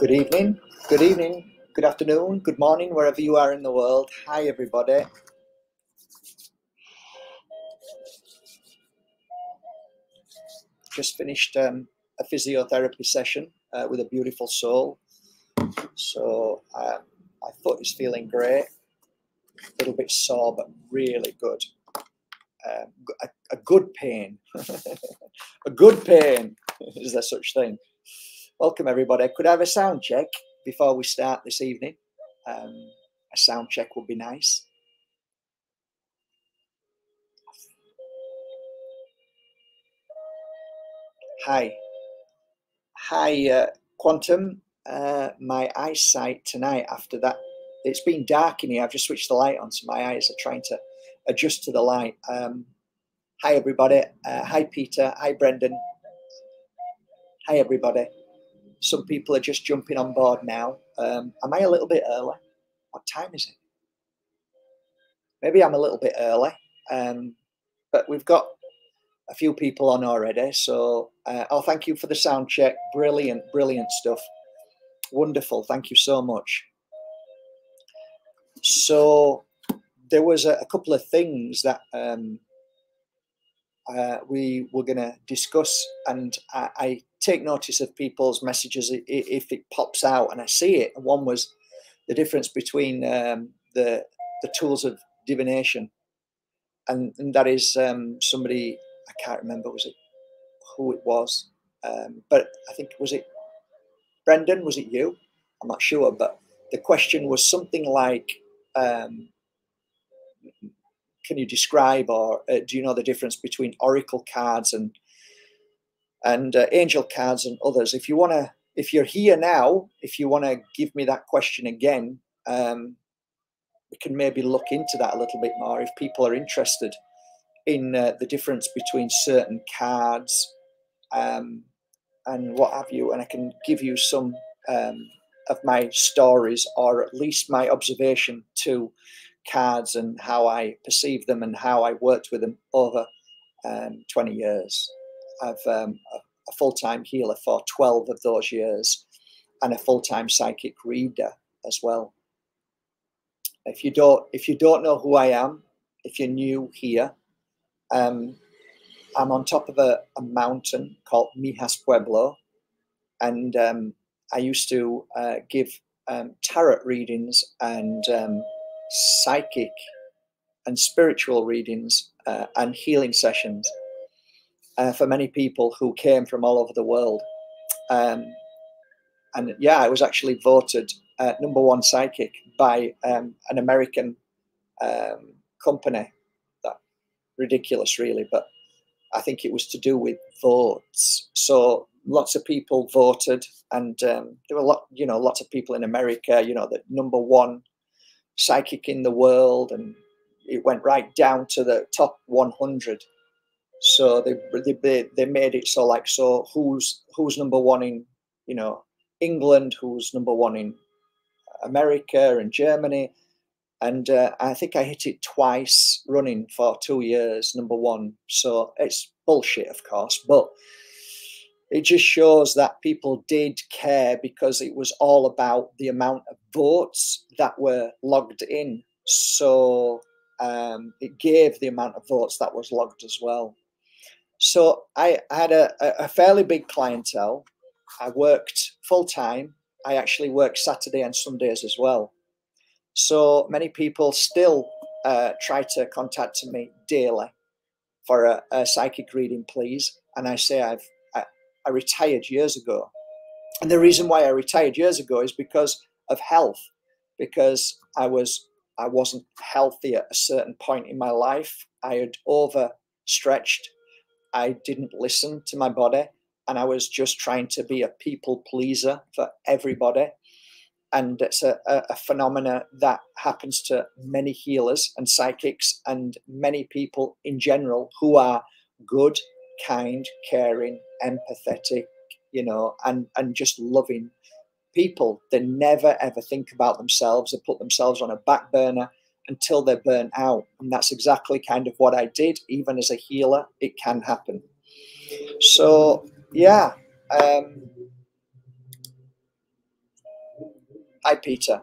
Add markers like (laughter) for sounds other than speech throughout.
Good evening, good evening, good afternoon, good morning, wherever you are in the world. Hi, everybody. Just finished um, a physiotherapy session uh, with a beautiful soul. So um, my foot is feeling great, a little bit sore, but really good. Um, a, a good pain, (laughs) a good pain. (laughs) Is there such thing? Welcome, everybody. Could I have a sound check before we start this evening? Um, a sound check would be nice. Hi. Hi, uh, Quantum. Uh, my eyesight tonight after that, it's been dark in here. I've just switched the light on, so my eyes are trying to adjust to the light. Um, hi, everybody. Uh, hi, Peter. Hi, Brendan. Hi, everybody. Some people are just jumping on board now. Um, am I a little bit early? What time is it? Maybe I'm a little bit early, um, but we've got a few people on already. So, uh, oh, thank you for the sound check. Brilliant, brilliant stuff. Wonderful. Thank you so much. So, there was a, a couple of things that um, uh, we were going to discuss, and I, I, take notice of people's messages if it pops out and I see it. One was the difference between um, the the tools of divination, and, and that is um, somebody I can't remember was it who it was, um, but I think was it Brendan? Was it you? I'm not sure, but the question was something like um, can you describe or uh, do you know the difference between oracle cards and and uh, angel cards and others? If you want to if you're here now if you want to give me that question again um, we can maybe look into that a little bit more if people are interested in uh, the difference between certain cards um, and what have you and i can give you some um, of my stories or at least my observation to cards and how I perceive them and how I worked with them over um, 20 years. I've um, a, a full-time healer for 12 of those years and a full-time psychic reader as well. If you don't, if you don't know who I am, if you're new here, um, I'm on top of a, a, mountain called Mijas Pueblo, and um, I used to uh, give um, tarot readings and um, psychic and spiritual readings uh, and healing sessions uh, for many people who came from all over the world. Um, and yeah, I was actually voted uh, number one psychic by um, an American um, company. That ridiculous, really, but I think it was to do with votes. So lots of people voted, and um, there were a lot, you know, lots of people in America. You know, the number one psychic in the world, and it went right down to the top 100. So they they they made it so like so who's who's number one in you know England, who's number one in America and Germany, and uh, I think I hit it twice running for two years, number one. So it's bullshit, of course, but it just shows that people did care because it was all about the amount of votes that were logged in. So um, it gave the amount of votes that was logged as well. So I, had a, a fairly big clientele. I worked full time. I actually worked Saturday and Sundays as well. So many people still uh, try to contact me daily for a, a psychic reading, please. And I say I've I retired years ago. And the reason why I retired years ago is because of health, because I was I wasn't healthy at a certain point in my life. I had overstretched. I didn't listen to my body, and I was just trying to be a people pleaser for everybody. And it's a, a, a phenomena that happens to many healers and psychics and many people in general who are good kind, caring, empathetic, you know, and and just loving people. They never ever think about themselves. They put themselves on a back burner until they're burnt out. And that's exactly kind of what I did. Even as a healer, it can happen. So yeah. Um, Hi, Peter.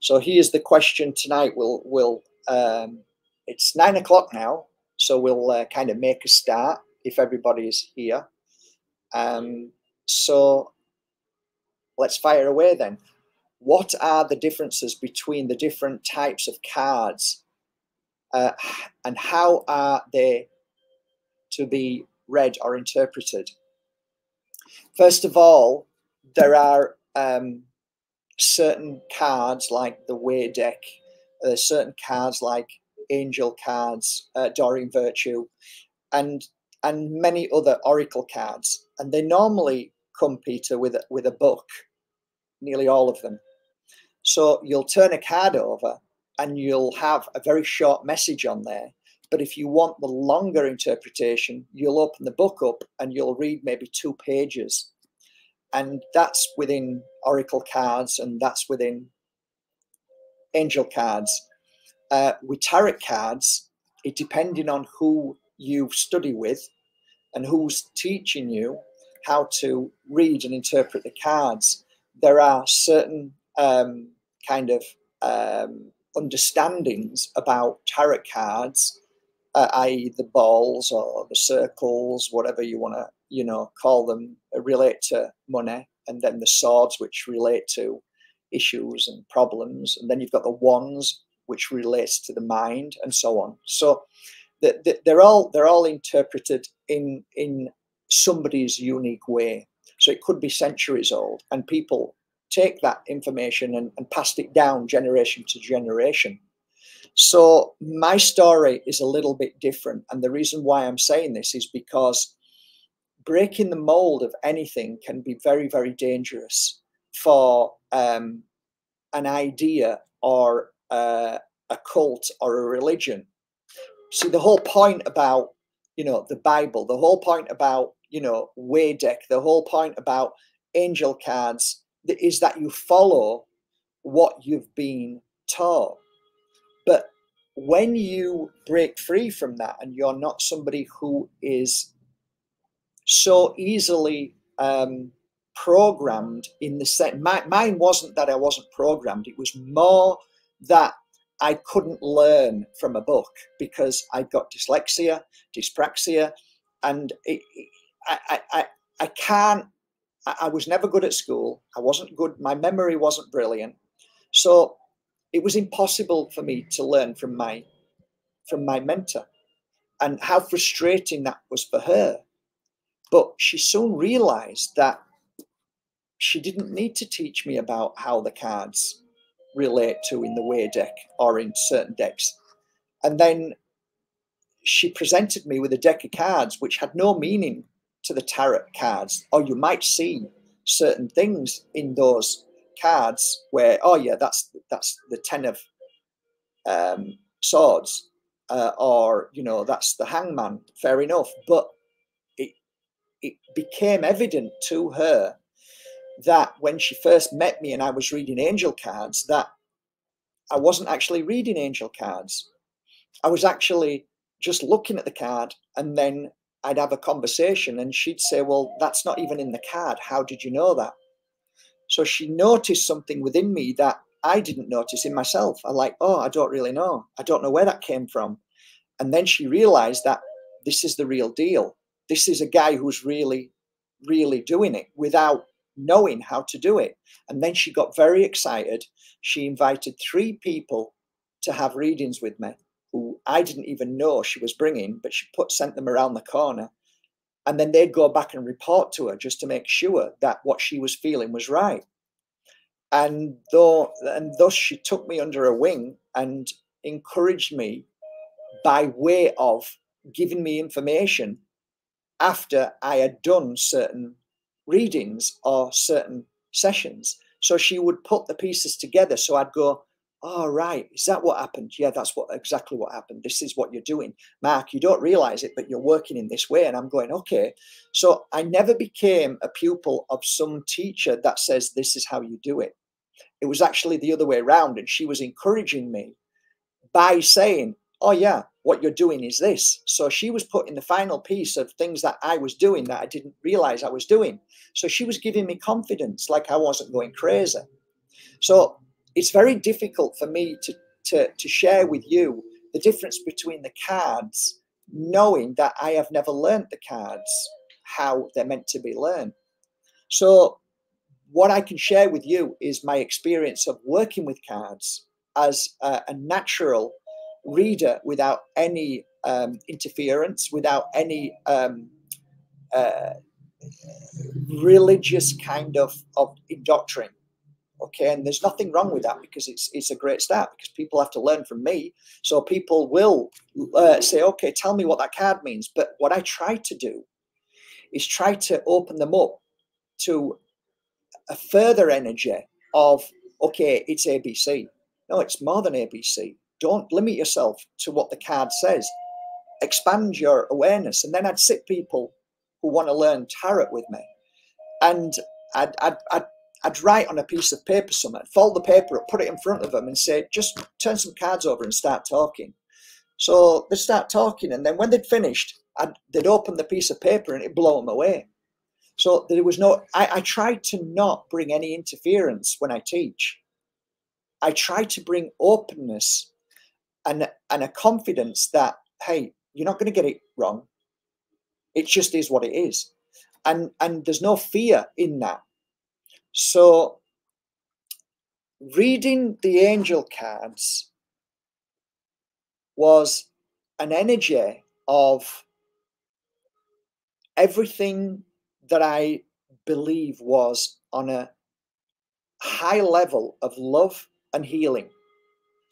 So here's the question tonight. We'll we'll um, it's nine o'clock now, so we'll uh, kind of make a start if everybody's here. Um, so let's fire away then. What are the differences between the different types of cards uh, and how are they to be read or interpreted? First of all, there are um, certain cards like the Waite deck, uh, certain cards like Angel cards, uh, Doreen Virtue, and and many other Oracle cards, and they normally come, Peter, with a, with a book, nearly all of them. So you'll turn a card over, and you'll have a very short message on there. But if you want the longer interpretation, you'll open the book up and you'll read maybe two pages and that's within Oracle cards and that's within Angel cards. Uh, with tarot cards, it depending on who you study with and who's teaching you how to read and interpret the cards, there are certain um, kind of um, understandings about tarot cards, uh, i.e., the balls or the circles, whatever you want to you know, call them uh, relate to money, and then the swords, which relate to issues and problems, and then you've got the wands, which relates to the mind, and so on. So the, the, they're all they're all interpreted in in somebody's unique way. So it could be centuries old, and people take that information and, and passed it down generation to generation. So my story is a little bit different, and the reason why I'm saying this is because breaking the mold of anything can be very, very dangerous for um, an idea or uh, a cult or a religion. See, the whole point about, you know, the Bible, the whole point about, you know, Waite deck, the whole point about angel cards is that you follow what you've been taught. But when you break free from that and you're not somebody who is so easily um, programmed in the. My, mine wasn't that I wasn't programmed. It was more that I couldn't learn from a book because I got dyslexia, dyspraxia, and it, I, I, I can't. I was never good at school. I wasn't good. My memory wasn't brilliant, so it was impossible for me to learn from my from my mentor, and how frustrating that was for her but she soon realized that she didn't need to teach me about how the cards relate to in the Waite deck or in certain decks. And then she presented me with a deck of cards which had no meaning to the tarot cards, or you might see certain things in those cards where, oh yeah, that's that's the ten of um, swords, uh, or you know that's the hangman. Fair enough, but it it became evident to her that when she first met me and I was reading angel cards, that I wasn't actually reading angel cards. I was actually just looking at the card and then I'd have a conversation and she'd say, Well, that's not even in the card. How did you know that? So she noticed something within me that I didn't notice in myself. I'm like, oh, I don't really know. I don't know where that came from. And then she realized that this is the real deal this is a guy who's really, really doing it without knowing how to do it. And then she got very excited. She invited three people to have readings with me who I didn't even know she was bringing, but she put sent them around the corner. And then they'd go back and report to her just to make sure that what she was feeling was right. And though and thus she took me under her wing and encouraged me by way of giving me information after I had done certain readings or certain sessions. So she would put the pieces together. So I'd go, oh, right, is that what happened? Yeah, that's what exactly what happened. This is what you're doing. Mark, you don't realize it, but you're working in this way. And I'm going, okay. So I never became a pupil of some teacher that says this is how you do it. It was actually the other way around. And she was encouraging me by saying, oh, yeah, what you're doing is this. So she was putting the final piece of things that I was doing that I didn't realize I was doing. So she was giving me confidence, like I wasn't going crazy. So it's very difficult for me to, to, to share with you the difference between the cards, knowing that I have never learned the cards how they're meant to be learned. So what I can share with you is my experience of working with cards as a, a natural reader without any um, interference, without any um, uh, religious kind of, of. Okay, and there's nothing wrong with that because it's it's a great start because people have to learn from me. So people will uh, say, okay, tell me what that card means. But what I try to do is try to open them up to a further energy of, okay, it's ABC. No, it's more than ABC. Don't limit yourself to what the card says. Expand your awareness. And then I'd sit people who want to learn tarot with me. And I'd, I'd, I'd, I'd write on a piece of paper something, fold the paper up, put it in front of them and say, just turn some cards over and start talking. So they'd start talking. And then when they'd finished, I'd, they'd open the piece of paper and it'd blow them away. So there was no, I, I tried to not bring any interference when I teach. I try to bring openness and, and a confidence that, hey, you're not going to get it wrong. It just is what it is. And, and there's no fear in that. So reading the angel cards was an energy of everything that I believe was on a high level of love and healing.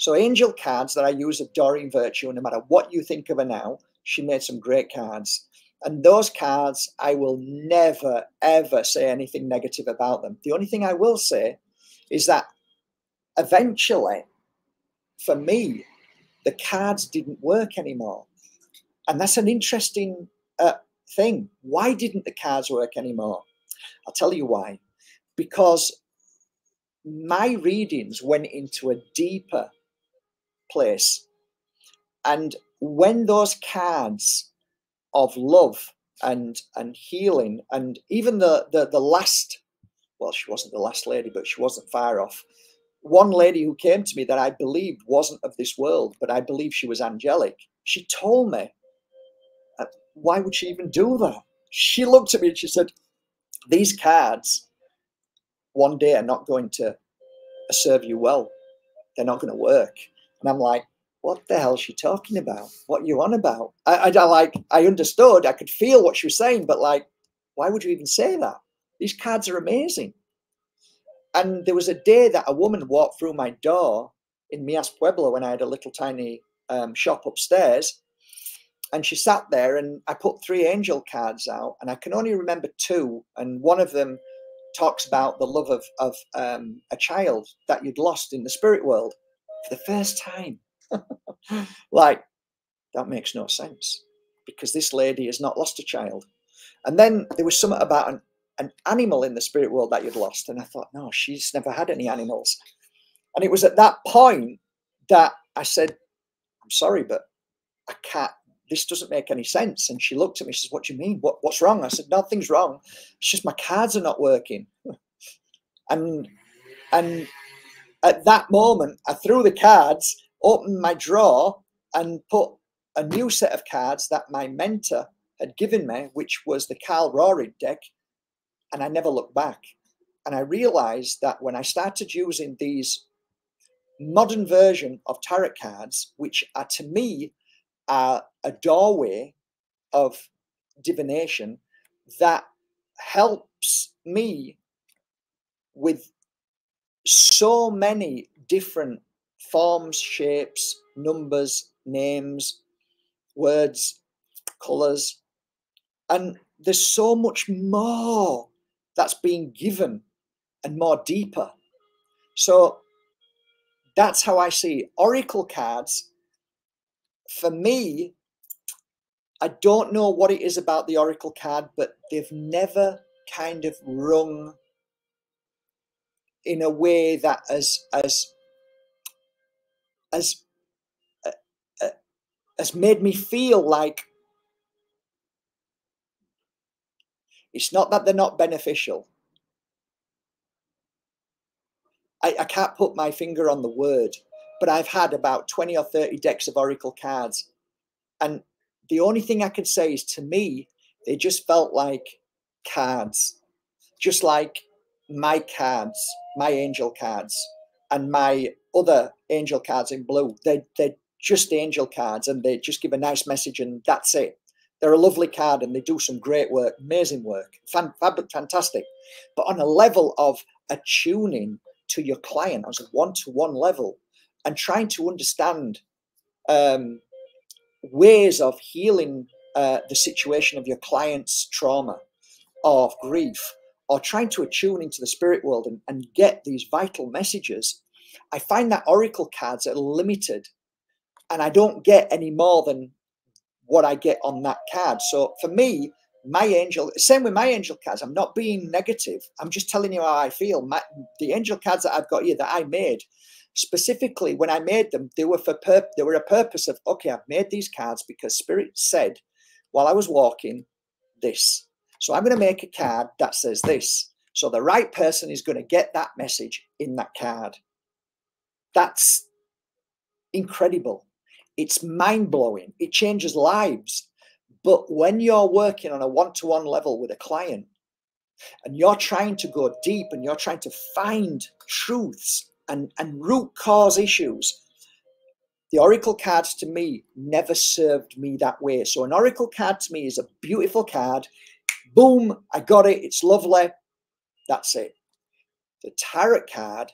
So angel cards that I use of Doreen Virtue, no matter what you think of her now, she made some great cards. And those cards, I will never, ever say anything negative about them. The only thing I will say is that eventually, for me, the cards didn't work anymore. And that's an interesting uh, thing. Why didn't the cards work anymore? I'll tell you why. Because my readings went into a deeper place. And when those cards of love and and healing and even the the, the last well she wasn't the last lady but she wasn't far off. One lady who came to me that i believed wasn't of this world but i believe she was angelic. She told me uh, why would she even do that? She looked at me and she said these cards one day are not going to serve you well. They're not going to work and i'm like what the hell is she talking about? What are you on about? I, I, I, like, I understood, I could feel what she was saying, but like, why would you even say that? These cards are amazing. And there was a day that a woman walked through my door in Mijas Pueblo when I had a little tiny um, shop upstairs. And she sat there, and I put three angel cards out, and I can only remember two. And one of them talks about the love of, of um, a child that you'd lost in the spirit world for the first time. (laughs) like, that makes no sense because this lady has not lost a child. And then there was something about an, an animal in the spirit world that you'd lost. And I thought, no, she's never had any animals. And it was at that point that I said, I'm sorry, but I can't, this doesn't make any sense. And she looked at me, she says, What do you mean? What, what's wrong? I said, Nothing's wrong. It's just my cards are not working. (laughs) and and at that moment, I threw the cards opened my drawer and put a new set of cards that my mentor had given me, which was the Carl Rory deck, and I never looked back. And I realized that when I started using these modern version of tarot cards, which are to me are a doorway of divination that helps me with so many different forms, shapes, numbers, names, words, colors. And there's so much more that's being given and more deeper. So that's how I see Oracle cards. For me, I don't know what it is about the Oracle card, but they've never kind of rung in a way that as as as uh, uh, has made me feel like it's not that they're not beneficial. I, I can't put my finger on the word, but I've had about 20 or 30 decks of Oracle cards. And the only thing I can say is to me, they just felt like cards, just like my cards, my angel cards, and my other angel cards in blue. They, they're just angel cards and they just give a nice message and that's it. They're a lovely card and they do some great work, amazing work, fan, fantastic. But on a level of attuning to your client, as a one to one level, and trying to understand um, ways of healing uh, the situation of your client's trauma of grief, or trying to attune into the spirit world and, and get these vital messages, I find that oracle cards are limited and I don't get any more than what I get on that card. So for me, my angel, same with my angel cards. I'm not being negative. I'm just telling you how I feel. My, the angel cards that I've got here that I made, specifically when I made them, they were for pur- they were a purpose of okay. I've made these cards because Spirit said while I was walking this. So I'm going to make a card that says this. So the right person is going to get that message in that card. That's incredible. It's mind blowing. It changes lives. But when you're working on a one to one level with a client and you're trying to go deep and you're trying to find truths and, and root cause issues, the oracle cards to me never served me that way. So, an oracle card to me is a beautiful card. Boom, I got it. It's lovely. That's it. The tarot card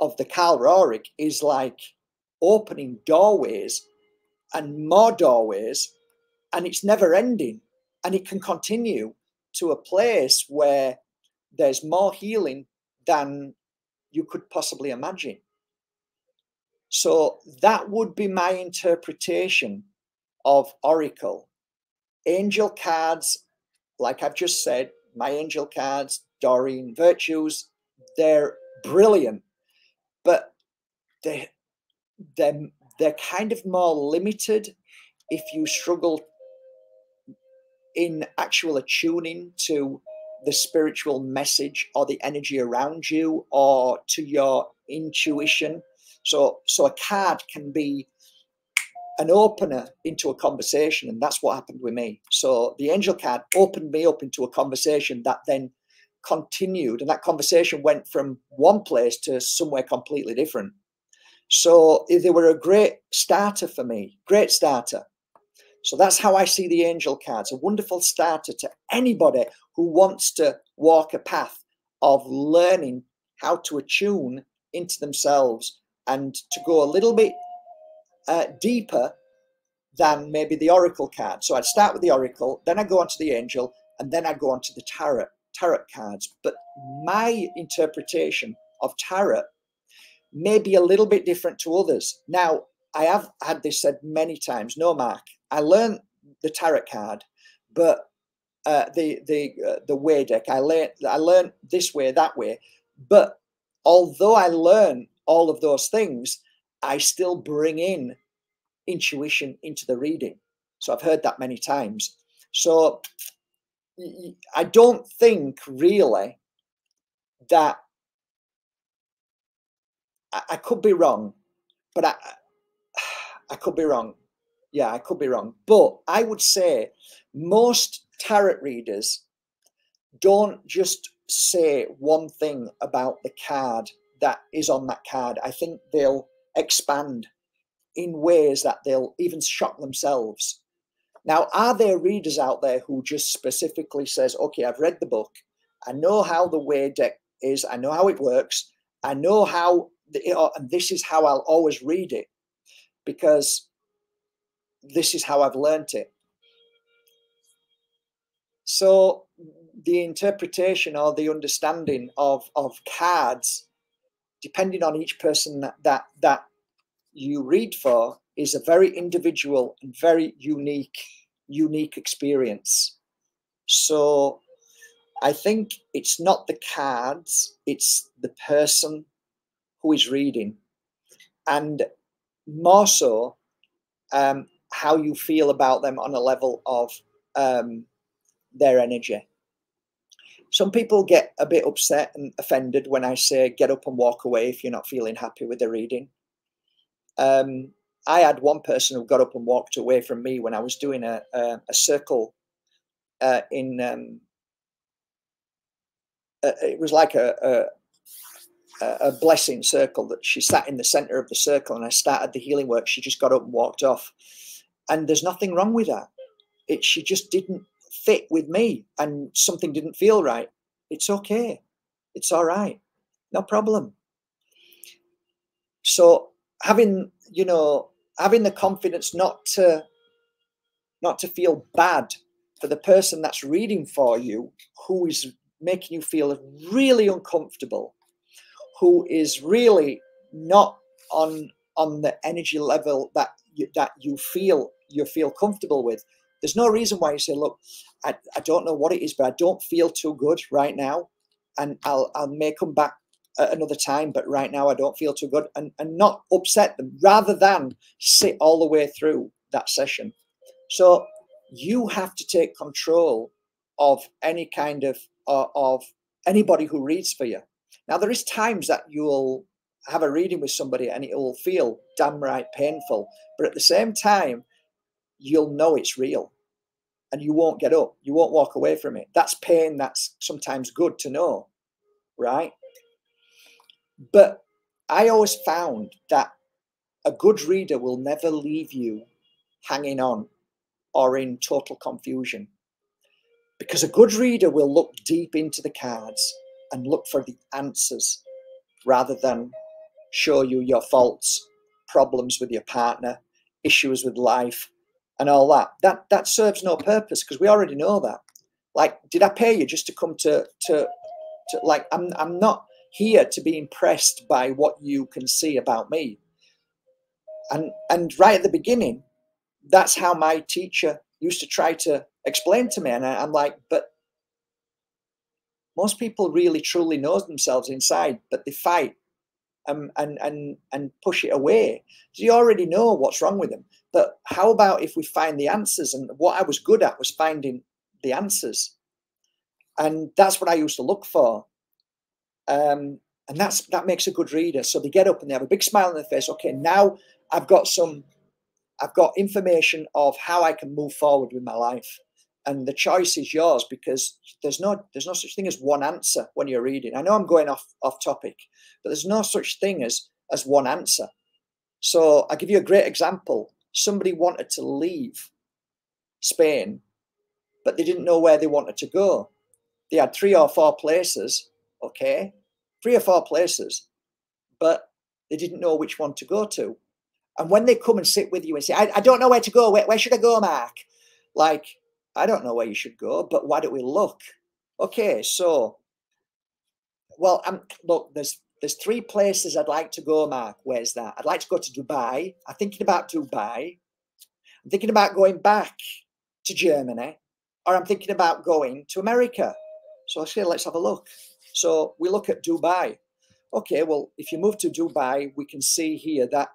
of the Carl Rorik is like opening doorways and more doorways and it's never ending and it can continue to a place where there's more healing than you could possibly imagine so that would be my interpretation of oracle angel cards like i've just said my angel cards Doreen Virtue's they're brilliant but they they're, they're kind of more limited if you struggle in actual attuning to the spiritual message or the energy around you or to your intuition. So so a card can be an opener into a conversation and that's what happened with me. So the angel card opened me up into a conversation that then continued and that conversation went from one place to somewhere completely different. So eh, they were a great starter for me great starter. So that's how I see the angel cards, a wonderful starter to anybody who wants to walk a path of learning how to attune into themselves and to go a little bit uh, deeper than maybe the oracle card. So I'd start with the oracle, then I go on to the angel, and then I go on to the tarot, tarot cards. But my interpretation of tarot may be a little bit different to others. Now, I have had this said many times. No, Mark, I learned the tarot card, but uh, the the uh, the Waite deck. I learned I learned this way, that way. But although I learn all of those things, I still bring in intuition into the reading. So I've heard that many times. So I don't think really that I, could be wrong, but I I could be wrong. Yeah, I could be wrong. But I would say most tarot readers don't just say one thing about the card that is on that card. I think they'll expand in ways that they'll even shock themselves. Now, are there readers out there who just specifically says, okay, I've read the book. I know how the Waite deck is. I know how it works. I know how, the, and this is how I'll always read it because this is how I've learnt it. So the interpretation or the understanding of, of cards, depending on each person that, that, that you read for, is a very individual and very unique, unique experience. So I think it's not the cards, it's the person who is reading. And more so, um, how you feel about them on a level of um, their energy. Some people get a bit upset and offended when I say get up and walk away if you're not feeling happy with the reading. Um, I had one person who got up and walked away from me when I was doing a, a, a circle uh, in. Um, uh, it was like a, a, a blessing circle that she sat in the center of the circle, and I started the healing work. She just got up and walked off, and there's nothing wrong with that. It she just didn't fit with me, and something didn't feel right. It's okay. It's all right. No problem. So having you know having the confidence not to not to feel bad for the person that's reading for you who is making you feel really uncomfortable who is really not on on the energy level that you, that you feel you feel comfortable with there's no reason why you say look I, I don't know what it is but i don't feel too good right now and i'll i may come back another time, but right now I don't feel too good, and, and not upset them rather than sit all the way through that session. So you have to take control of any kind of uh, of anybody who reads for you. Now there is times that you'll have a reading with somebody and it will feel damn right painful, but at the same time, you'll know it's real and you won't get up. You won't walk away from it. That's pain that's sometimes good to know, right? But I always found that a good reader will never leave you hanging on or in total confusion. Because a good reader will look deep into the cards and look for the answers rather than show you your faults, problems with your partner, issues with life, and all that. That that serves no purpose because we already know that. Like, did I pay you just to come to to to like I'm I'm not here to be impressed by what you can see about me. And and right at the beginning, that's how my teacher used to try to explain to me. And I, am like, but most people really truly know themselves inside, but they fight and and and and push it away. So you already know what's wrong with them. But how about if we find the answers? And what I was good at was finding the answers. And that's what I used to look for. Um, and that's that makes a good reader. So they get up and they have a big smile on their face. Okay, now I've got some, I've got information of how I can move forward with my life. And the choice is yours because there's no there's no such thing as one answer when you're reading. I know I'm going off off topic, but there's no such thing as as one answer. So I give you a great example. Somebody wanted to leave Spain, but they didn't know where they wanted to go. They had three or four places, okay, three or four places, but they didn't know which one to go to. And when they come and sit with you and say, I, I don't know where to go, where, where should I go, Mark? Like, I don't know where you should go, but why don't we look? Okay, so, well, I'm look, there's there's three places I'd like to go, Mark. Where's that? I'd like to go to Dubai. I'm thinking about Dubai. I'm thinking about going back to Germany, or I'm thinking about going to America. So I say, let's have a look. So we look at Dubai. Okay, well, if you move to Dubai, we can see here that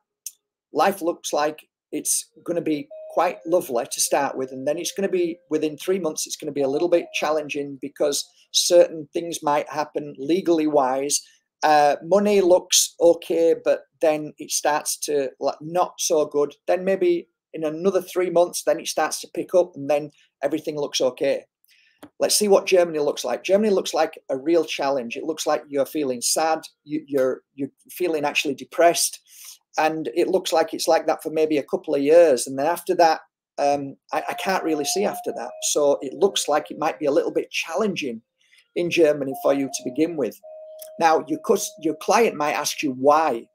life looks like it's going to be quite lovely to start with. And then it's going to be within three months, it's going to be a little bit challenging because certain things might happen legally wise. Uh, money looks okay, but then it starts to like not so good. Then maybe in another three months, then it starts to pick up and then everything looks okay. Let's see what Germany looks like. Germany looks like a real challenge. It looks like you're feeling sad. You, you're you're feeling actually depressed, and it looks like it's like that for maybe a couple of years. And then after that, um, I, I can't really see after that. So it looks like it might be a little bit challenging in Germany for you to begin with. Now, your your client might ask you why.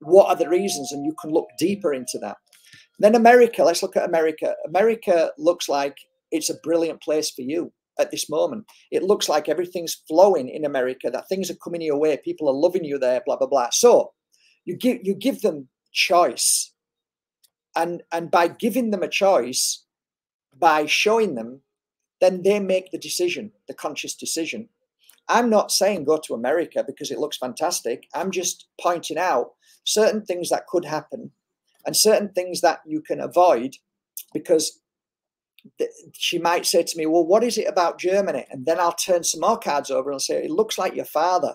What are the reasons? And you can look deeper into that. Then America. Let's look at America. America looks like it's a brilliant place for you at this moment. It looks like everything's flowing in America, that things are coming your way, people are loving you there, blah, blah, blah. So you give you give them choice. And and by giving them a choice, by showing them, then they make the decision, the conscious decision. I'm not saying go to America because it looks fantastic. I'm just pointing out certain things that could happen and certain things that you can avoid because she might say to me, Well, what is it about Germany? And then I'll turn some more cards over and say, It looks like your father.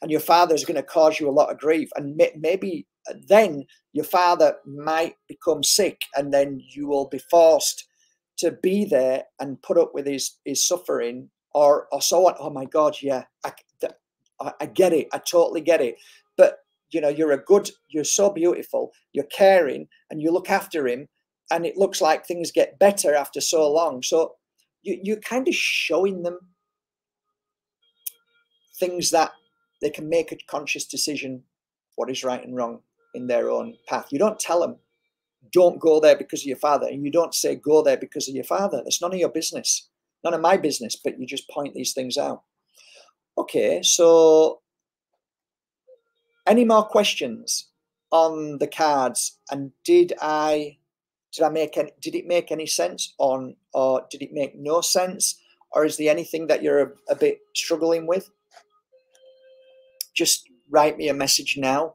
And your father is going to cause you a lot of grief. And may- maybe uh, then your father might become sick and then you will be forced to be there and put up with his, his suffering or, or so on. Oh my God, yeah, I, I get it. I totally get it. But, you know, you're a good, you're so beautiful, you're caring, and you look after him and it looks like things get better after so long. So you, you're kind of showing them things that they can make a conscious decision what is right and wrong in their own path. You don't tell them, don't go there because of your father. And you don't say, go there because of your father. That's none of your business, none of my business, but you just point these things out. Okay, so any more questions on the cards? And did I did I make any, did it make any sense on, or did it make no sense? Or is there anything that you're a, a bit struggling with? Just write me a message now.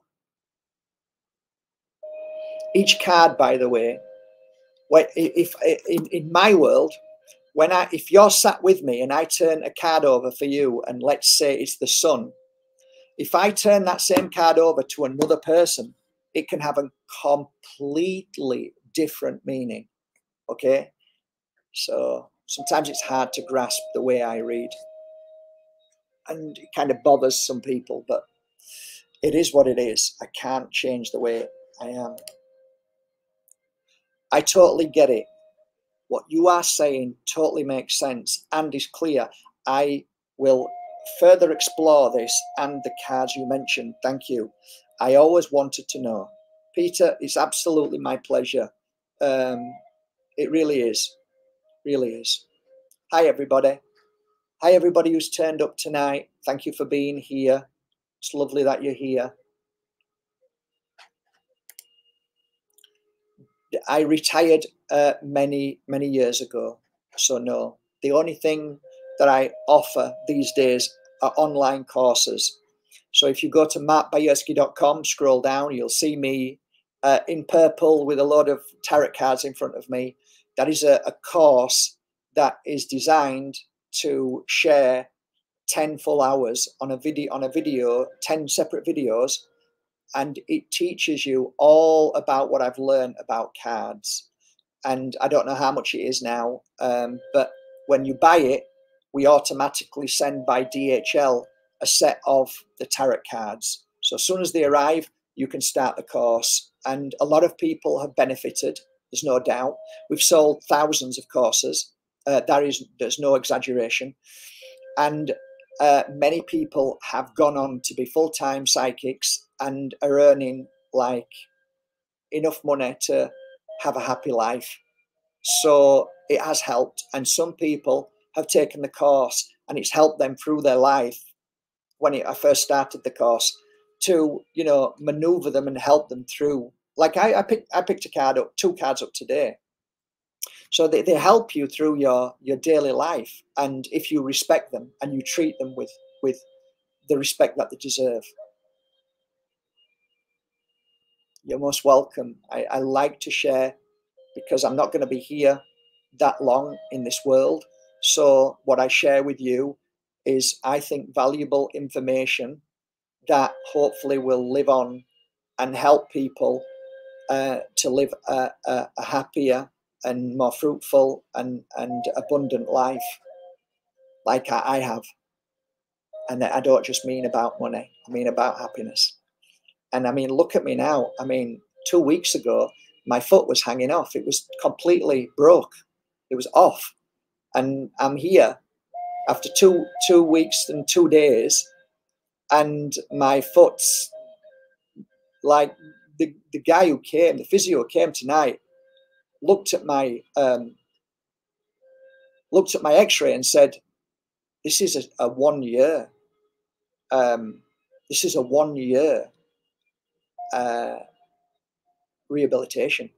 Each card, by the way, wait. if in, in my world, when I if you're sat with me and I turn a card over for you, and let's say it's the sun, if I turn that same card over to another person, it can have a completely different meaning. Okay. So sometimes it's hard to grasp the way I read. And it kind of bothers some people, but it is what it is. I can't change the way I am. I totally get it. What you are saying totally makes sense and is clear. I will further explore this and the cards you mentioned. Thank you. I always wanted to know. Peter, it's absolutely my pleasure. Um, it really is. Really is. Hi, everybody. Hi, everybody who's turned up tonight. Thank you for being here. It's lovely that you're here. I retired uh, many, many years ago. So, no, the only thing that I offer these days are online courses. So, if you go to markbajerski.com, scroll down, you'll see me uh, in purple with a lot of tarot cards in front of me. That is a, a course that is designed to share 10 full hours on a video on a video 10 separate videos and it teaches you all about what i've learned about cards and i don't know how much it is now um, but when you buy it we automatically send by DHL a set of the tarot cards so as soon as they arrive you can start the course and a lot of people have benefited. There's no doubt. We've sold thousands of courses. Uh, there is there's no exaggeration, and uh, many people have gone on to be full time psychics and are earning like enough money to have a happy life. So it has helped, and some people have taken the course, and it's helped them through their life. When it, I first started the course, to you know maneuver them and help them through. Like I, I picked I picked a card up, two cards up today. So they, they help you through your your daily life, and if you respect them and you treat them with with the respect that they deserve. You're most welcome. I, I like to share because I'm not going to be here that long in this world. So what I share with you is, I think, valuable information that hopefully will live on and help people uh, to live a, a, a, happier and more fruitful and, and abundant life like I, I have. And I don't just mean about money, I mean about happiness. And I mean, look at me now. I mean, two weeks ago, my foot was hanging off. It was completely broke. It was off. And I'm here after two two weeks and two days and my foot's like the, the guy who came, the physio came tonight, looked at my um, looked at my X-ray and said, "This is a, a one year. Um, this is a one year uh, rehabilitation."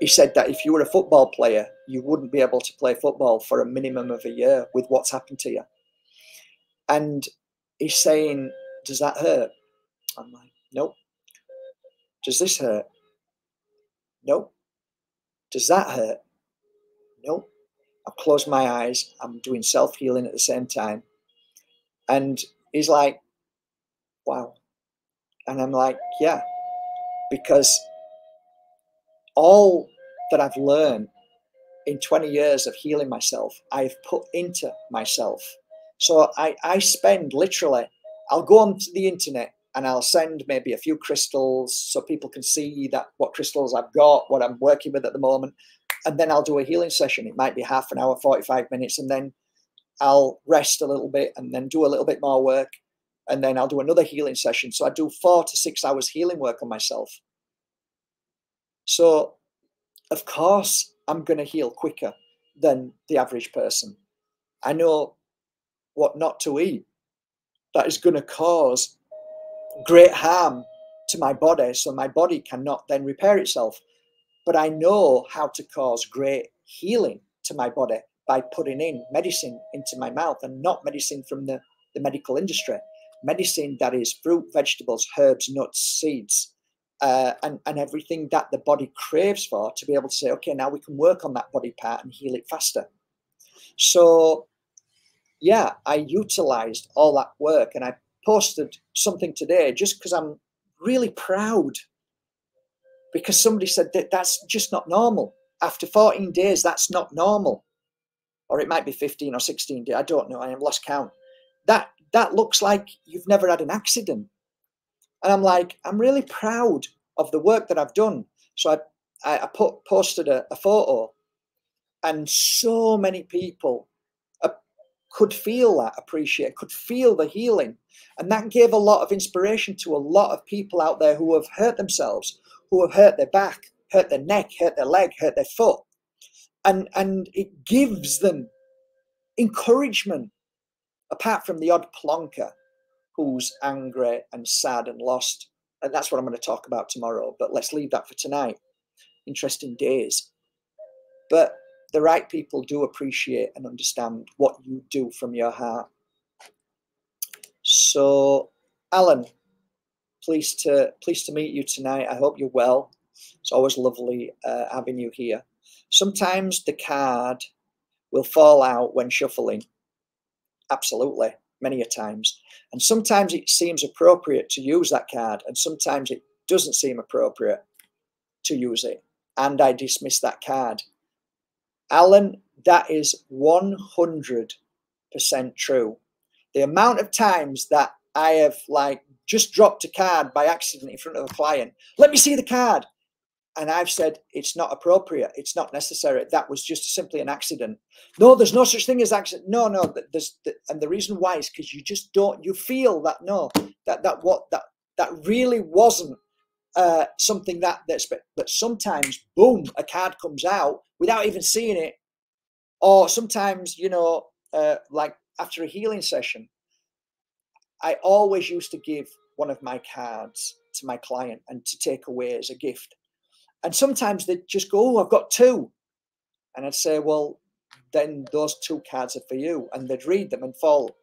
He said that if you were a football player, you wouldn't be able to play football for a minimum of a year with what's happened to you. And he's saying, Does that hurt? I'm like, Nope. Does this hurt? Nope. Does that hurt? No. I close my eyes. I'm doing self healing at the same time. And he's like, wow. And I'm like, yeah, because all that I've learned in 20 years of healing myself, I've put into myself. So I, I spend literally, I'll go on the internet and I'll send maybe a few crystals so people can see that what crystals I've got, what I'm working with at the moment. And then I'll do a healing session. It might be half an hour, 45 minutes, and then I'll rest a little bit and then do a little bit more work. And then I'll do another healing session. So I do four to six hours healing work on myself. So, of course, I'm going to heal quicker than the average person. I know what not to eat that is going to cause great harm to my body, so my body cannot then repair itself. But I know how to cause great healing to my body by putting in medicine into my mouth and not medicine from the, the medical industry. Medicine that is fruit, vegetables, herbs, nuts, seeds, uh, and, and everything that the body craves for to be able to say, okay, now we can work on that body part and heal it faster. So, yeah, I utilized all that work and I posted something today just because I'm really proud because somebody said that that's just not normal. After 14 days, that's not normal. Or it might be 15 or 16 days. I don't know. I have lost count. That that looks like you've never had an accident. And I'm like, I'm really proud of the work that I've done. So I, I, put posted a, a photo, and so many people could feel that appreciate, could feel the healing. And that gave a lot of inspiration to a lot of people out there who have hurt themselves, who have hurt their back, hurt their neck, hurt their leg, hurt their foot. And, and it gives them encouragement, apart from the odd plonker who's angry and sad and lost. And that's what I'm going to talk about tomorrow. But let's leave that for tonight. Interesting days. But the right people do appreciate and understand what you do from your heart. So, Alan, pleased to pleased to meet you tonight. I hope you're well. It's always lovely uh, having you here. Sometimes the card will fall out when shuffling. Absolutely, many a times. And sometimes it seems appropriate to use that card, and sometimes it doesn't seem appropriate to use it. And I dismiss that card. Alan, that is 100% true. The amount of times that I have like just dropped a card by accident in front of a client, let me see the card. And I've said it's not appropriate, it's not necessary. That was just simply an accident. No, there's no such thing as accident. No, no, there's and the reason why is because you just don't you feel that no, that that what that that really wasn't uh, something that that's but sometimes boom a card comes out without even seeing it or sometimes you know uh, like after a healing session i always used to give one of my cards to my client and to take away as a gift and sometimes they'd just go oh i've got two. And i'd say well then those two cards are for you. And they'd read them and fall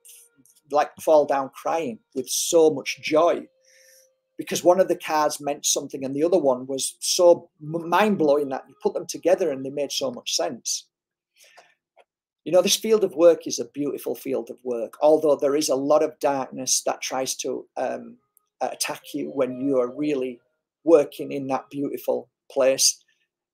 like fall down crying with so much joy. Because one of the cards meant something and the other one was so mind blowing that you put them together and they made so much sense. You know, this field of work is a beautiful field of work, although there is a lot of darkness that tries to um, attack you when you are really working in that beautiful place.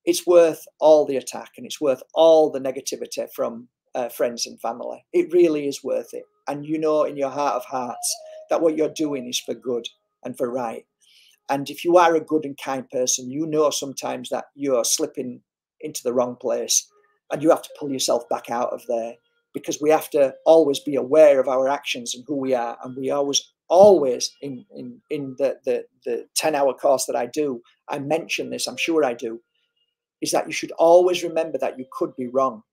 It's worth all the attack and it's worth all the negativity from uh, friends and family. It really is worth it. And you know in your heart of hearts that what you're doing is for good and for right. And if you are a good and kind person, you know sometimes that you're slipping into the wrong place and you have to pull yourself back out of there because we have to always be aware of our actions and who we are. And we always, always in, in, in the, the, the 10 hour course that I do, I mention this, I'm sure I do, is that you should always remember that you could be wrong.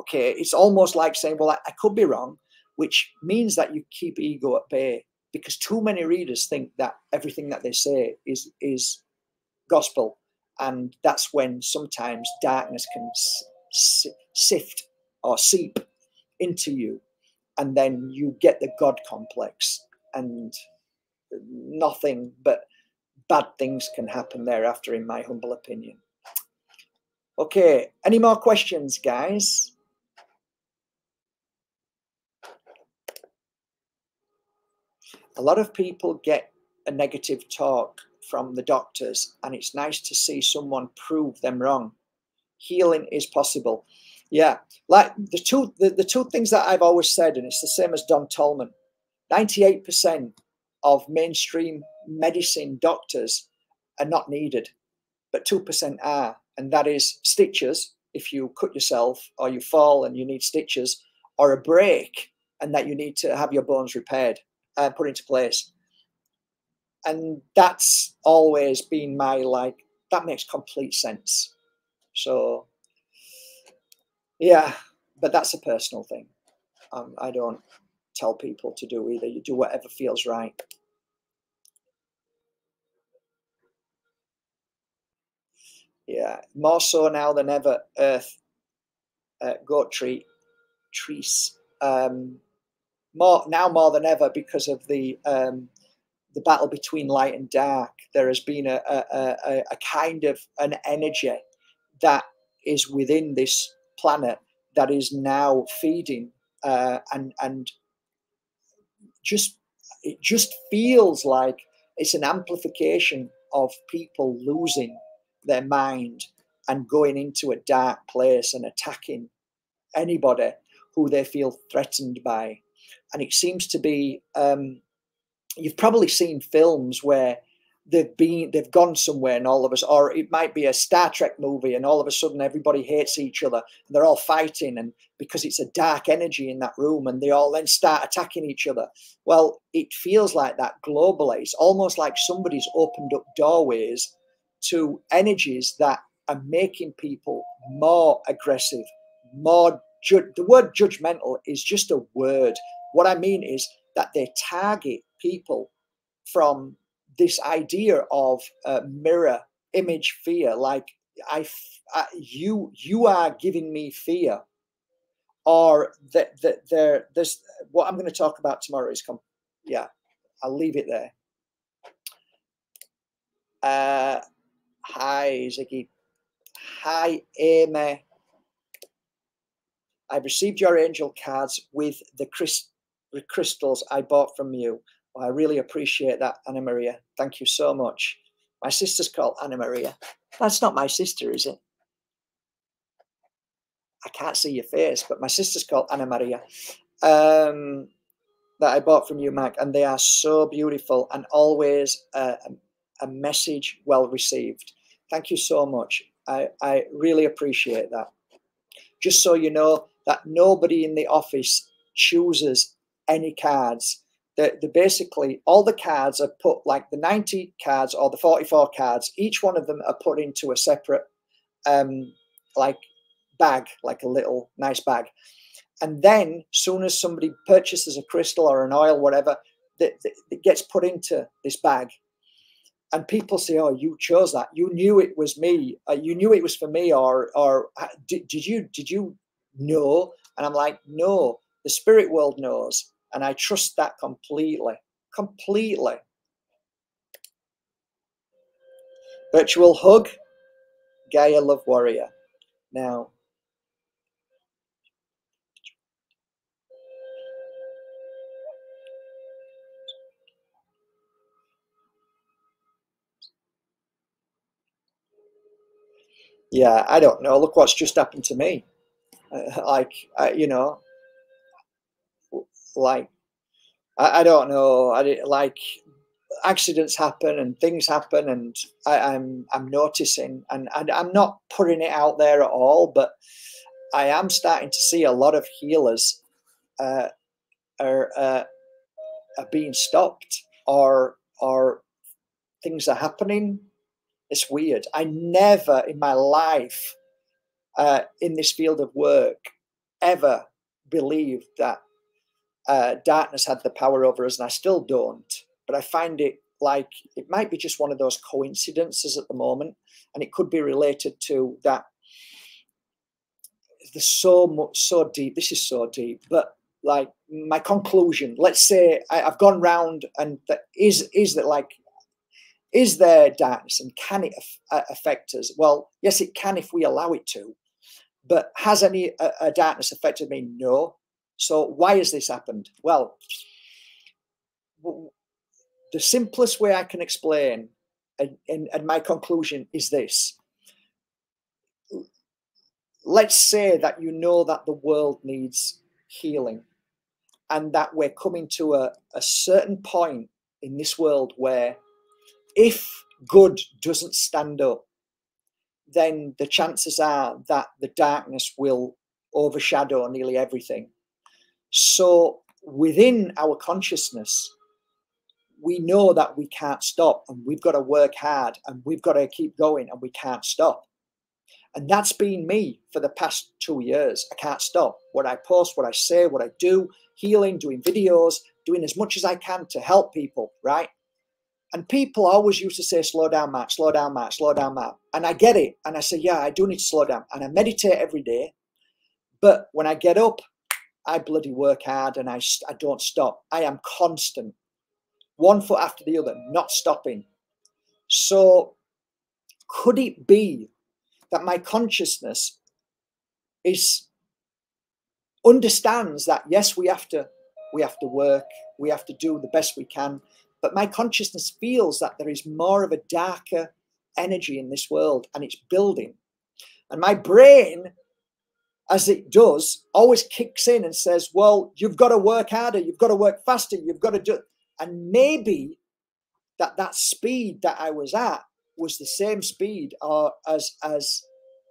Okay, it's almost like saying, well, I, I could be wrong, which means that you keep ego at bay because too many readers think that everything that they say is is gospel and that's when sometimes darkness can sift or seep into you and then you get the god complex and nothing but bad things can happen thereafter in my humble opinion Okay, any more questions, guys? A lot of people get a negative talk from the doctors, and it's nice to see someone prove them wrong. Healing is possible. Yeah, like the two the, the two things that I've always said, and it's the same as Don Tolman. 98% of mainstream medicine doctors are not needed, but 2% are. And that is stitches, if you cut yourself or you fall and you need stitches, or a break and that you need to have your bones repaired and put into place. And that's always been my like, that makes complete sense. So, yeah, but that's a personal thing. Um, I don't tell people to do either. You do whatever feels right. Yeah, more so now than ever, Earth, uh, goat tree, trees. Um, more now more than ever because of the um, the battle between light and dark. There has been a, a, a, a kind of an energy that is within this planet that is now feeding uh, and and just it just feels like it's an amplification of people losing their mind and going into a dark place and attacking anybody who they feel threatened by. And it seems to be um, you've probably seen films where they've been they've gone somewhere and all of us or it might be a star trek movie and all of a sudden everybody hates each other and they're all fighting and because it's a dark energy in that room and they all then start attacking each other. Well it feels like that globally. It's almost like somebody's opened up doorways to energies that are making people more aggressive more ju- the word judgmental is just a word. What i mean is that they target people from this idea of uh, mirror image fear like I, you you are giving me fear. Or that that there there's what i'm going to talk about tomorrow is come yeah i'll leave it there. Uh hi ziggy. Hi amy i've received your angel cards with the crystals i bought from you well, I really appreciate that, Anna Maria. Thank you so much. My sister's called Anna Maria. That's not my sister, is it? I can't see your face, but my sister's called Anna Maria. Um, that I bought from you, Mac, and they are so beautiful and always a, a message well received. Thank you so much. I, I really appreciate that. Just so you know that nobody in the office chooses any cards the, the basically all the cards are put like the 90 cards or the 44 cards each one of them are put into a separate um like bag like a little nice bag. And then soon as somebody purchases a crystal or an oil whatever that, it gets put into this bag. And people say oh you chose that. You knew it was me. Uh, you knew it was for me or or did, did you did you know? And i'm like no. The spirit world knows and I trust that completely, completely. Virtual hug, Gaia Love Warrior. Now, yeah, I don't know. Look what's just happened to me. Uh, like, I, you know, like I, I don't know. I like accidents happen and things happen, and I, am I'm, I'm noticing, and, and I'm not putting it out there at all, but I am starting to see a lot of healers uh, are uh, are being stopped, or or things are happening. It's weird. I never in my life, uh, in this field of work, ever believed that uh, darkness had the power over us, and I still don't. But I find it like it might be just one of those coincidences at the moment, and it could be related to that. There's so much, so deep. This is so deep, but like my conclusion. Let's say I, have gone round, and that is is that like is there darkness and can it affect us? Well, yes, it can if we allow it to. But has any uh, darkness affected me? No. So why has this happened? Well, the simplest way I can explain, and, and, and my conclusion is this. Let's say that you know that the world needs healing and that we're coming to a, a certain point in this world where if good doesn't stand up, then the chances are that the darkness will overshadow nearly everything. So within our consciousness, we know that we can't stop and we've got to work hard and we've got to keep going and we can't stop. And that's been me for the past two years. I can't stop. What I post, what I say, what I do, healing, doing videos, doing as much as I can to help people, right? And people always used to say, slow down, Matt, slow down, Matt, slow down, Matt. And I get it. And I say, yeah, I do need to slow down. And I meditate every day. But when I get up, I bloody work hard and I, I don't stop. I am constant, one foot after the other, not stopping. So could it be that my consciousness is understands that yes we have to we have to work we have to do the best we can but my consciousness feels that there is more of a darker energy in this world and it's building. And my brain, as it does, always kicks in and says, Well, you've got to work harder, you've got to work faster, you've got to do. And maybe that that speed that I was at was the same speed uh, as as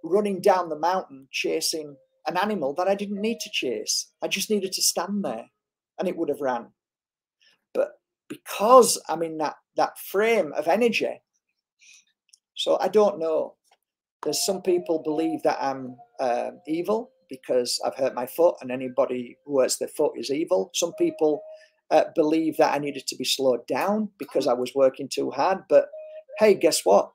running down the mountain chasing an animal that I didn't need to chase. I just needed to stand there and it would have ran. But because I'm in that that frame of energy. So I don't know. There's some people believe that I'm uh, evil because I've hurt my foot, and anybody who hurts their foot is evil. Some people uh, believe that I needed to be slowed down because I was working too hard. But hey, guess what?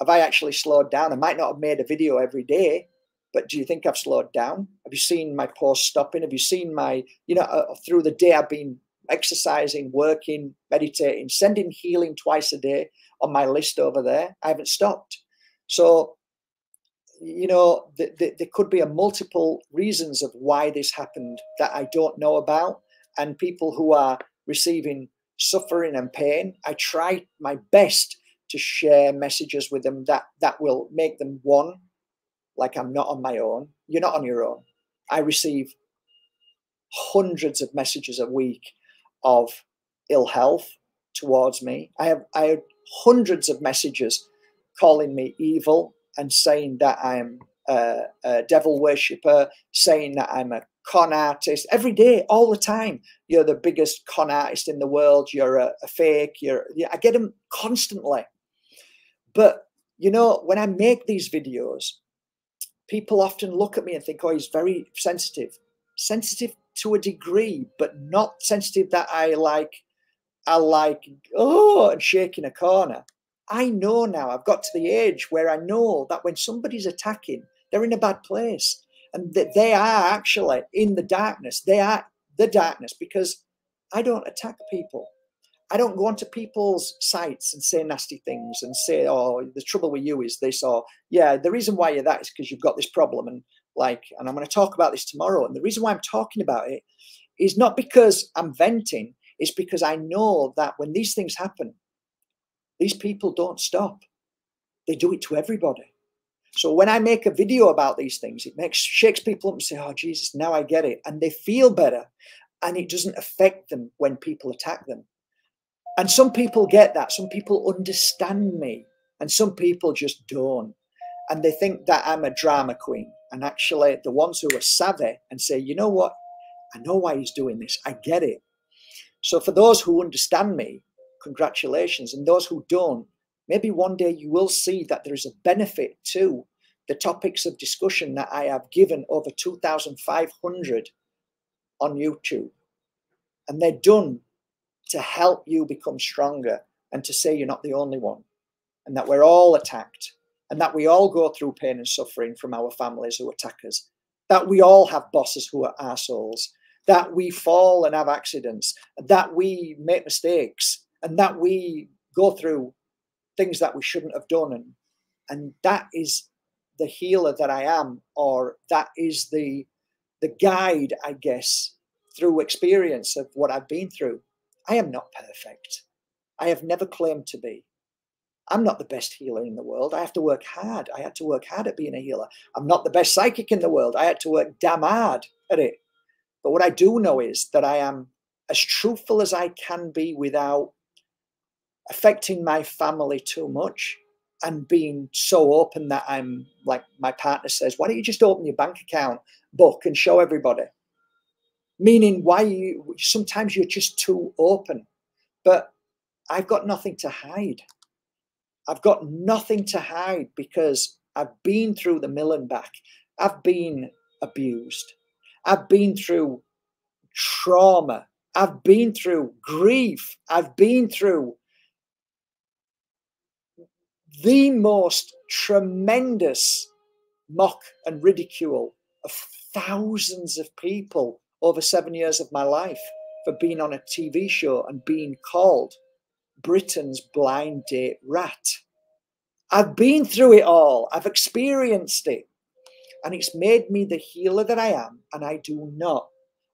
Have I actually slowed down? I might not have made a video every day, but do you think I've slowed down? Have you seen my post stopping? Have you seen my, you know, uh, through the day I've been exercising, working, meditating, sending healing twice a day on my list over there. I haven't stopped. So, you know, th- th- there could be a multiple reasons of why this happened that I don't know about. And people who are receiving suffering and pain, I try my best to share messages with them that that will make them one, like I'm not on my own. You're not on your own. I receive hundreds of messages a week of ill health towards me. I have I had hundreds of messages calling me evil and saying that I'm a, a devil worshipper, saying that I'm a con artist every day, all the time. You're the biggest con artist in the world. You're a, a fake. You're. I get them constantly. But you know, when I make these videos, people often look at me and think, "Oh, he's very sensitive." Sensitive to a degree, but not sensitive that I like, I like, oh, and shake in a corner. I know now, I've got to the age where I know that when somebody's attacking, they're in a bad place and that they are actually in the darkness. They are the darkness because I don't attack people. I don't go onto people's sites and say nasty things and say, oh, the trouble with you is this, or yeah, the reason why you're that is because you've got this problem. And like, and I'm going to talk about this tomorrow. And the reason why I'm talking about it is not because I'm venting, it's because I know that when these things happen, these people don't stop. They do it to everybody. So when I make a video about these things, it makes shakes people up and say, "Oh Jesus, now I get it," and they feel better, and it doesn't affect them when people attack them. And some people get that. Some people understand me, and some people just don't and they think that I'm a drama queen. And actually, the ones who are savvy and say, you know what, I know why he's doing this, I get it. So, for those who understand me, congratulations. And those who don't, maybe one day you will see that there is a benefit to the topics of discussion that I have given over 2,500 on YouTube. And they're done to help you become stronger and to say you're not the only one and that we're all attacked and that we all go through pain and suffering from our families who attack us, that we all have bosses who are assholes, that we fall and have accidents, that we make mistakes, and that we go through things that we shouldn't have done and and that is the healer that I am or that is the the guide I guess through experience of what I've been through I am not perfect I have never claimed to be I'm not the best healer in the world. I have to work hard. I had to work hard at being a healer. I'm not the best psychic in the world. I had to work damn hard at it. But what I do know is that I am as truthful as I can be without affecting my family too much and being so open that I'm like my partner says, why don't you just open your bank account book and show everybody? Meaning, why you sometimes you're just too open. But I've got nothing to hide. I've got nothing to hide because I've been through the mill and back. I've been abused. I've been through trauma. I've been through grief. I've been through the most tremendous mock and ridicule of thousands of people over seven years of my life for being on a TV show and being called Britain's blind date rat. I've been through it all, I've experienced it, and it's made me the healer that I am, and I do not,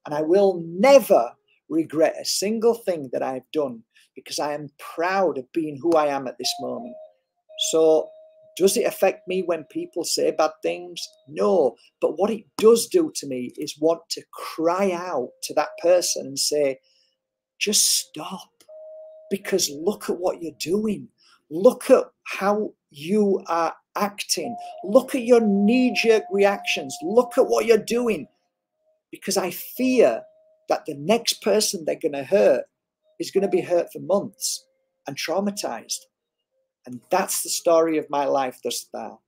and I will never regret a single thing that I've done because I am proud of being who I am at this moment. So, does it affect me when people say bad things? No. But what it does do to me is want to cry out to that person and say, just stop. Because look at what you're doing. Look at how you are acting. Look at your knee jerk reactions. Look at what you're doing. Because I fear that the next person they're going to hurt is going to be hurt for months and traumatized. And that's the story of my life thus far.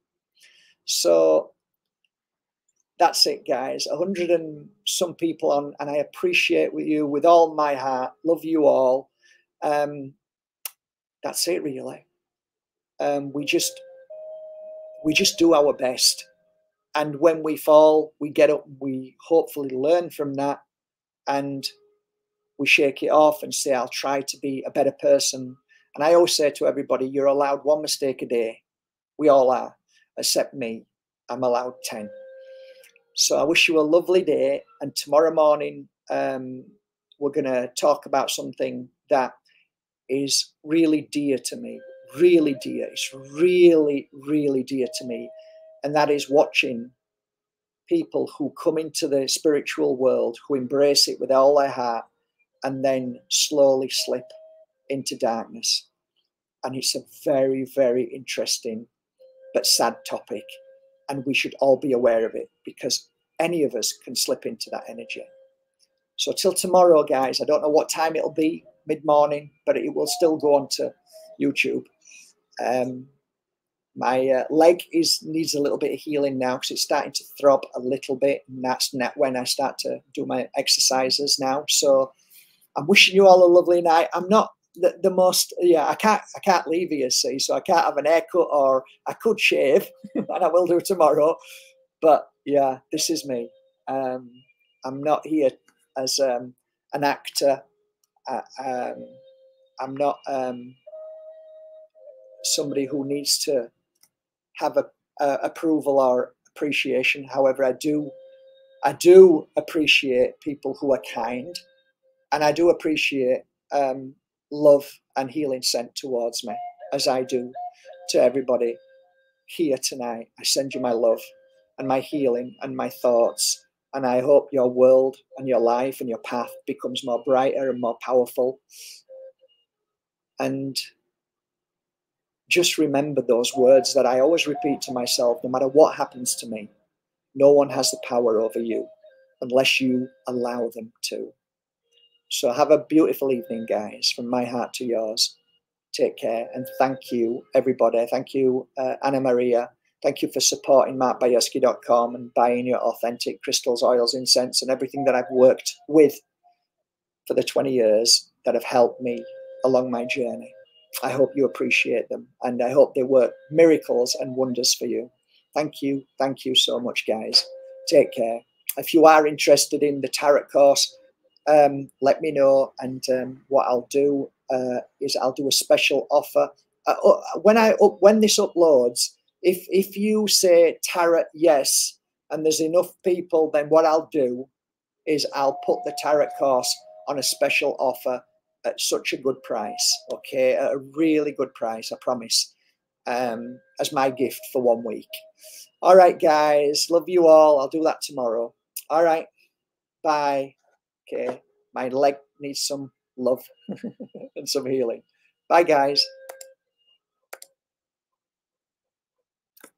So that's it, guys. A hundred and some people on, and I appreciate with you with all my heart. Love you all. Um, that's it, really. Um, we just we just do our best, and when we fall, we get up. We hopefully learn from that, and we shake it off and say, "I'll try to be a better person and I always say to everybody, you're allowed one mistake a day. We all are, except me. I'm allowed 10. So I wish you a lovely day. And tomorrow morning, um, we're going to talk about something that is really dear to me, really dear. It's really, really dear to me. And that is watching people who come into the spiritual world, who embrace it with all their heart, and then slowly slip into darkness. And it's a very, very interesting but sad topic. And we should all be aware of it because any of us can slip into that energy. So, till tomorrow, guys, I don't know what time it'll be, mid morning, but it will still go on to YouTube. Um, my uh, leg is needs a little bit of healing now because it's starting to throb a little bit, and that's not when I start to do my exercises now. So, I'm wishing you all a lovely night. I'm not the, the most yeah i can't i can't leave here see so i can't have an haircut or i could shave (laughs) and i will do it tomorrow but yeah this is me. Um, i'm not here as um, an actor uh, um, i'm not um, somebody who needs to have a, a approval or appreciation. However i do i do appreciate people who are kind and i do appreciate um, love and healing sent towards me, as I do to everybody here tonight. I send you my love and my healing and my thoughts. And I hope your world and your life and your path becomes more brighter and more powerful. And just remember those words that I always repeat to myself no matter what happens to me, no one has the power over you unless you allow them to. So have a beautiful evening, guys, from my heart to yours. Take care and thank you, everybody. Thank you, uh, Anna Maria. Thank you for supporting markbajerski.com and buying your authentic crystals, oils, incense, and everything that I've worked with for the 20 years that have helped me along my journey. I hope you appreciate them and I hope they work miracles and wonders for you. Thank you. Thank you so much, guys. Take care. If you are interested in the tarot course, um, let me know. And um, what I'll do uh, is I'll do a special offer. Uh, uh when I when this uploads, if if you say tarot yes, and there's enough people, then what I'll do is I'll put the tarot course on a special offer at such a good price. Okay, at a really good price, I promise. Um, as my gift for one week. All right, guys. Love you all. I'll do that tomorrow. All right. Bye. Okay. My leg needs some love (laughs) and some healing. Bye, guys.